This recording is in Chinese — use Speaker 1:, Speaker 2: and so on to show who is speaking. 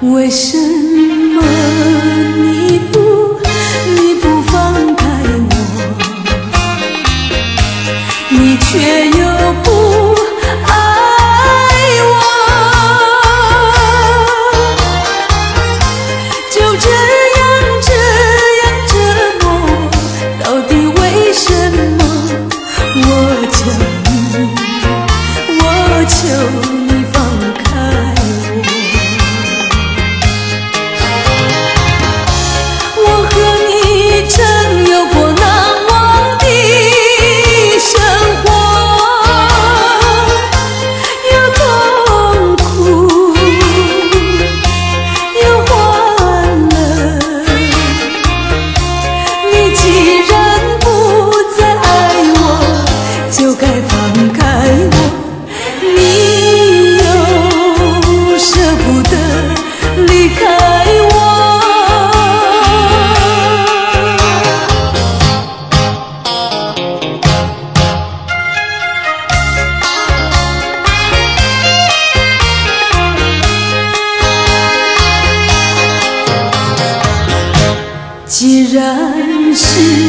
Speaker 1: 为什么你不你不放开我？你却又不爱我，就这样这样折磨，到底为什么？我求你，我求是